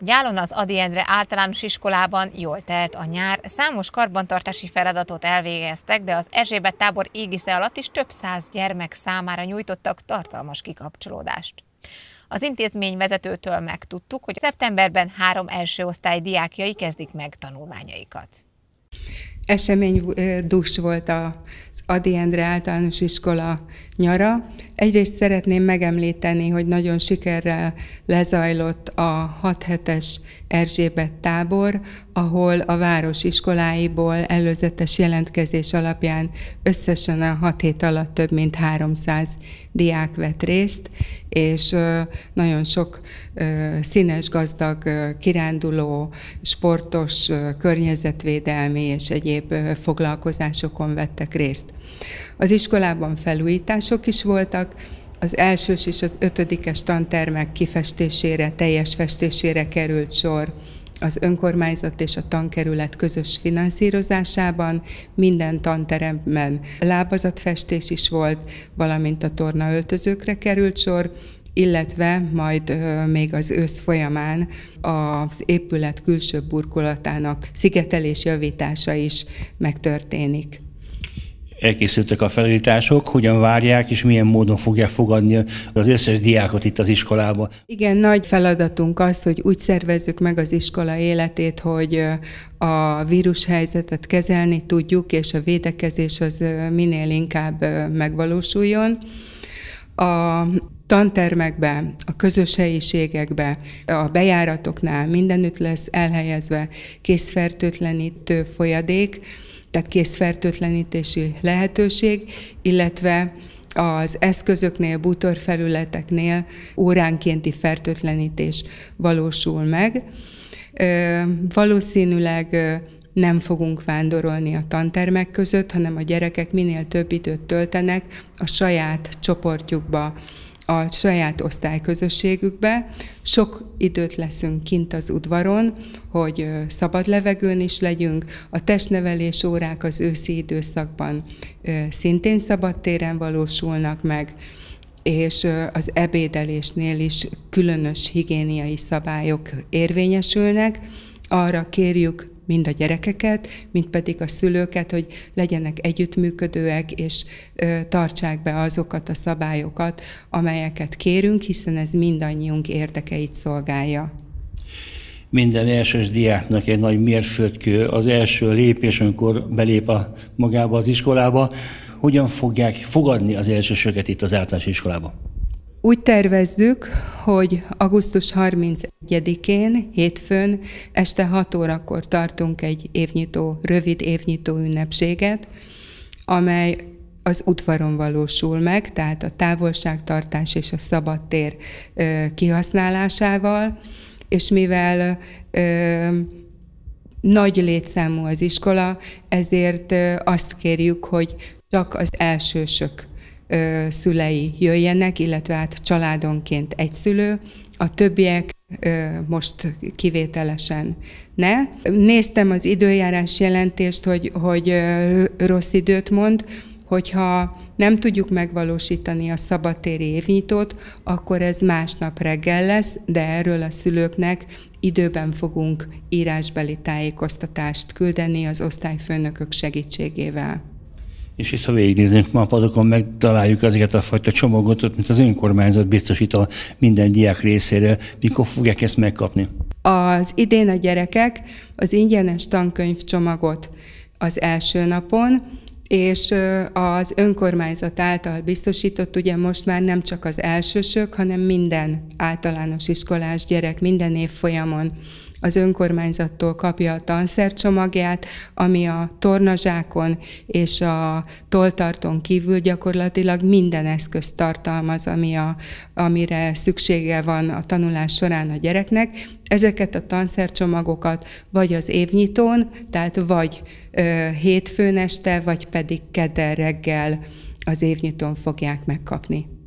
Gyálon az Adi Endre általános iskolában jól telt a nyár, számos karbantartási feladatot elvégeztek, de az Erzsébet tábor égisze alatt is több száz gyermek számára nyújtottak tartalmas kikapcsolódást. Az intézmény vezetőtől megtudtuk, hogy szeptemberben három első osztály diákjai kezdik meg tanulmányaikat. Esemény dus volt az Adi Endre általános iskola nyara. Egyrészt szeretném megemlíteni, hogy nagyon sikerrel lezajlott a 6 hetes Erzsébet tábor, ahol a város iskoláiból előzetes jelentkezés alapján összesen a 6 hét alatt több mint 300 diák vett részt, és nagyon sok színes, gazdag, kiránduló, sportos, környezetvédelmi és egyéb foglalkozásokon vettek részt. Az iskolában felújítások is voltak, az elsős és az ötödikes tantermek kifestésére, teljes festésére került sor az önkormányzat és a tankerület közös finanszírozásában. Minden tanteremben lábazatfestés is volt, valamint a tornaöltözőkre került sor, illetve majd még az ősz folyamán az épület külső burkolatának szigetelés javítása is megtörténik elkészültek a felújítások, hogyan várják és milyen módon fogják fogadni az összes diákot itt az iskolába. Igen, nagy feladatunk az, hogy úgy szervezzük meg az iskola életét, hogy a vírushelyzetet kezelni tudjuk, és a védekezés az minél inkább megvalósuljon. A tantermekbe, a közös helyiségekbe, a bejáratoknál mindenütt lesz elhelyezve készfertőtlenítő folyadék, tehát készfertőtlenítési lehetőség, illetve az eszközöknél, bútorfelületeknél óránkénti fertőtlenítés valósul meg. Valószínűleg nem fogunk vándorolni a tantermek között, hanem a gyerekek minél több időt töltenek a saját csoportjukba, a saját osztályközösségükbe. Sok időt leszünk kint az udvaron, hogy szabad levegőn is legyünk. A testnevelés órák az őszi időszakban szintén szabad téren valósulnak meg és az ebédelésnél is különös higiéniai szabályok érvényesülnek. Arra kérjük mind a gyerekeket, mind pedig a szülőket, hogy legyenek együttműködőek, és tartsák be azokat a szabályokat, amelyeket kérünk, hiszen ez mindannyiunk érdekeit szolgálja minden elsős diáknak egy nagy mérföldkő, az első lépés, amikor belép a, magába az iskolába. Hogyan fogják fogadni az elsősöket itt az általános iskolába? Úgy tervezzük, hogy augusztus 31-én, hétfőn, este 6 órakor tartunk egy évnyitó, rövid évnyitó ünnepséget, amely az udvaron valósul meg, tehát a távolságtartás és a szabadtér kihasználásával, és mivel ö, nagy létszámú az iskola, ezért azt kérjük, hogy csak az elsősök ö, szülei jöjjenek, illetve hát családonként egy szülő, a többiek most kivételesen ne. Néztem az időjárás jelentést, hogy, hogy rossz időt mond, hogyha nem tudjuk megvalósítani a szabadtéri évnyitót, akkor ez másnap reggel lesz, de erről a szülőknek időben fogunk írásbeli tájékoztatást küldeni az osztályfőnökök segítségével. És itt, ha a padokon, megtaláljuk ezeket a fajta csomagot, mint az önkormányzat biztosít a minden diák részére. Mikor fogják ezt megkapni? Az idén a gyerekek az ingyenes tankönyvcsomagot az első napon, és az önkormányzat által biztosított, ugye most már nem csak az elsősök, hanem minden általános iskolás gyerek minden év folyamon az önkormányzattól kapja a tanszercsomagját, ami a tornazsákon és a toltarton kívül gyakorlatilag minden eszközt tartalmaz, ami a, amire szüksége van a tanulás során a gyereknek. Ezeket a tanszercsomagokat vagy az évnyitón, tehát vagy ö, hétfőn este, vagy pedig kedden reggel az évnyitón fogják megkapni.